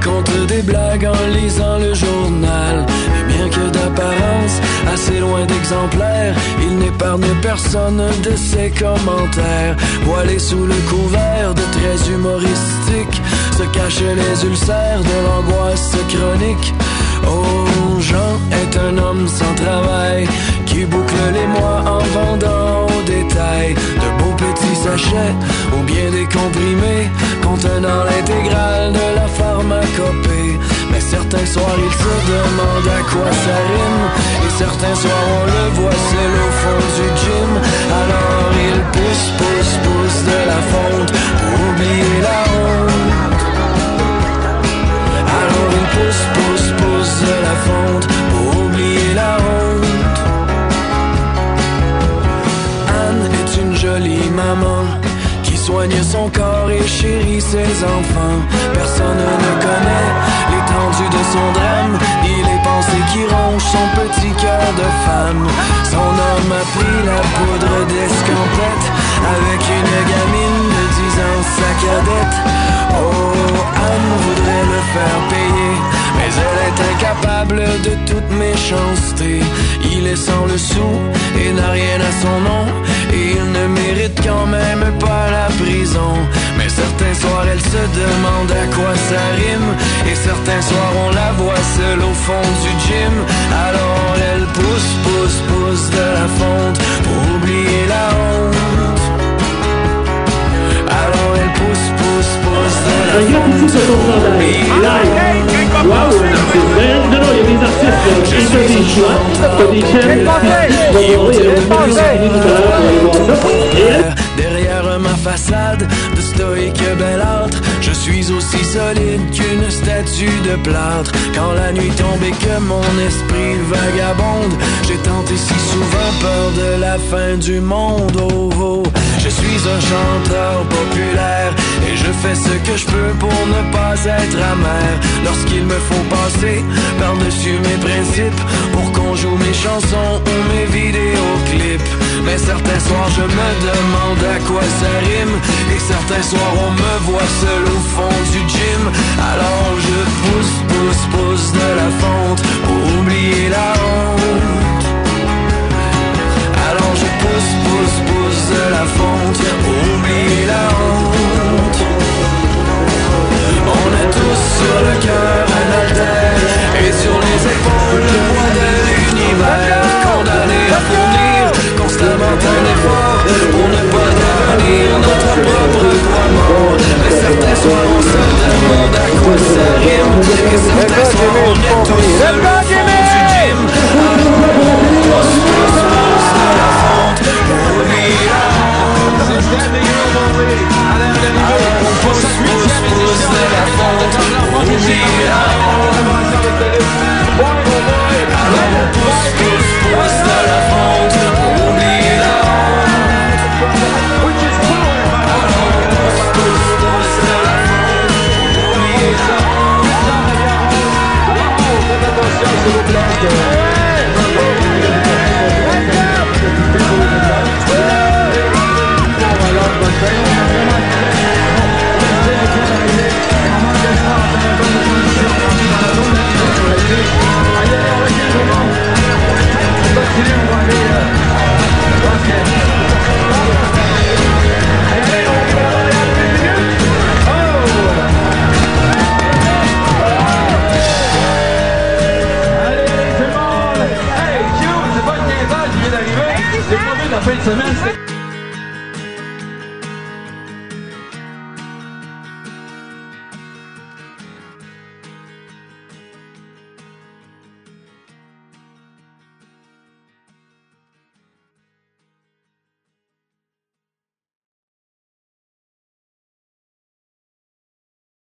raconte des blagues en lisant le journal. Et bien que d'apparence assez loin d'exemplaire, il n'épargne personne de ses commentaires. Voilé sous le couvert de traits humoristiques, se cachent les ulcères de l'angoisse chronique. Oh, Jean est un homme sans travail qui boucle les mois en vendant au détail de beaux petits sachets ou bien des comprimés contenant l'intégrale il se demande à quoi ça rime et certains soirs on le voit seul au fond du gym. Alors il pousse, pousse, pousse de la fonte pour oublier la honte. Alors il pousse, pousse, pousse de la fonte pour oublier la honte. Anne est une jolie maman soigne son corps et chérit ses enfants. Personne ne connaît l'étendue de son drame, ni les pensées qui rongent son petit cœur de femme. Son homme a pris la poudre d'escampette avec une gamine de 10 ans, sa cadette. Oh, Anne voudrait le faire payer, mais elle est incapable de toute méchanceté. Il est sans le sou et Mais certains soirs, elle se demande à quoi ça rime, et certains soirs, on la voit seule au fond du gym. Alors elle pousse, pousse, pousse de la fonte pour oublier la honte. Alors elle pousse, pousse, pousse de la ma façade de stoïque belâtre, je suis aussi solide qu'une statue de plâtre. Quand la nuit tombe et que mon esprit vagabonde, j'ai tenté si souvent peur de la fin du monde. Oh, oh. Je suis un chanteur populaire je fais ce que je peux pour ne pas être amer. Lorsqu'il me faut passer par-dessus mes principes pour qu'on joue mes chansons ou mes vidéoclips. Mais certains soirs je me demande à quoi ça rime Et certains soirs on me voit seul au fond du gym Alors je pousse, pousse, pousse de la fonte quoi ça rime Et certains soirs